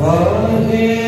Amen.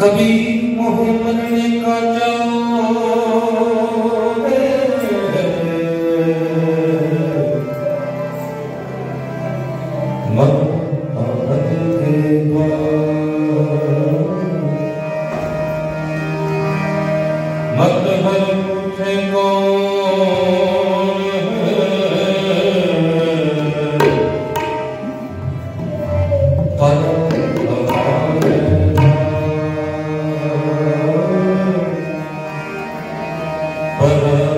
कभी मोहम्मद ने काटा But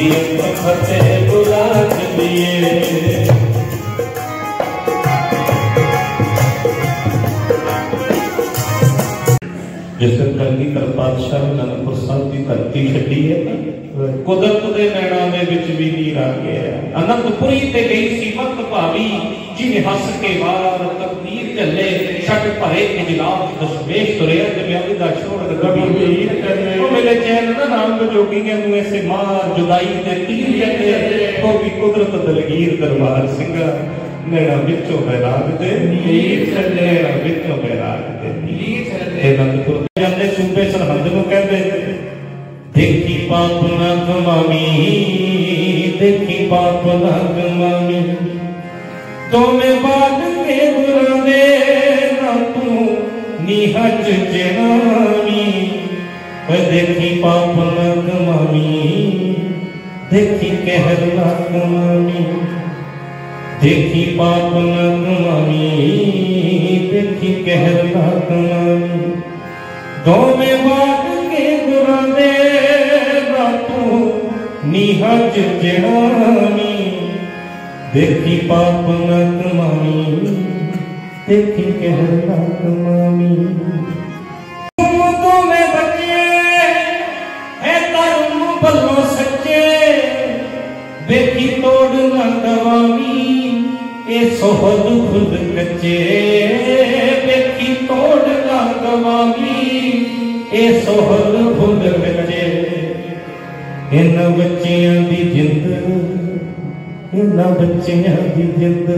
جس دن کرپاشاہ آنند کی سا چڑی ہے ہاں۔ قدرت پیڑ بھی نہیں رہ گیا انت پوری تے گئی سیمت نام جو دربار سنگھ میرا دیکھی پاپ دیکھی دیکھی دیکھی دیکھی کہر کہر پاپ پاپ میں بات کے راتوں جنامی نگ مانی ਦੇਖੀ ਕਹਿਣਾ ਤੁਮਾਮੀ ਤੋਂ ਮੈਂ ਬਚੇ ਹੈ ਤਰਮ ਬੱਲੋ ਸੱਚੇ ਵੇਖੀ ਤੋੜ ਨਾ ਦਵਾਮੀ ਇਹ ਸੋਹਦ ਖੁਦ ਕੱਚੇ ਵੇਖੀ ਤੋੜ ਨਾ ਦਵਾਮੀ ਇਹ ਸੋਹਦ ਖੁਦ ਕੱਚੇ ਇਹਨਾਂ ਬੱਚਿਆਂ ਦੀ ਜਿੰਦ ਇਹਨਾਂ ਬੱਚਿਆਂ ਦੀ ਜਿੰਦ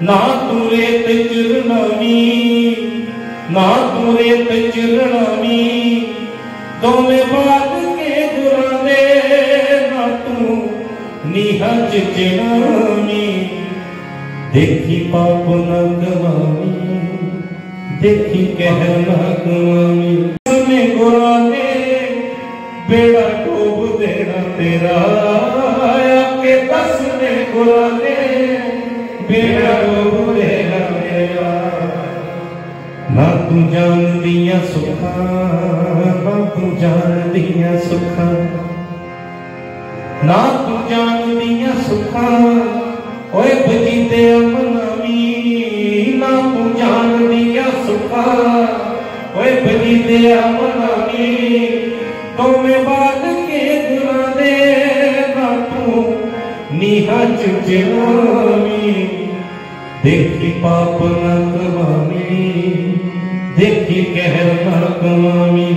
چرمی نہ چرنمی دونوں بات کے دور دے نات نیچ چر دیکھی پاپ نگوانی دیکھی کہوانی جاندیا سکھا سکھا نہ جاندیا سکھا وہ بچی اپنا نہ بچی اپنا بات کے دورا دے نہ چلو رام دیکھی پاپ لگوانی دیکھی کہہ کر کمامی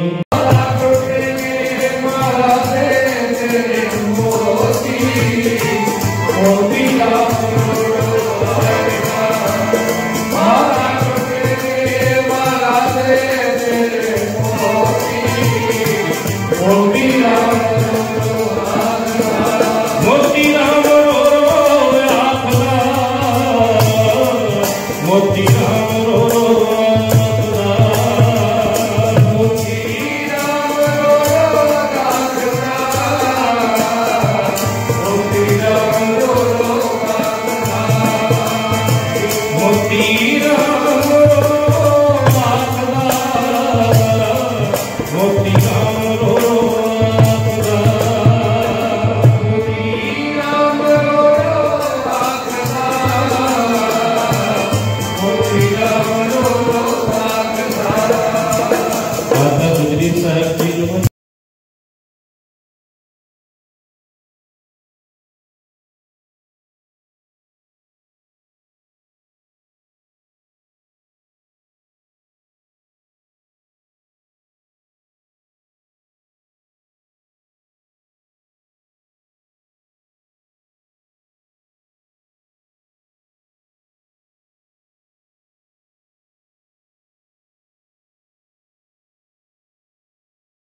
love.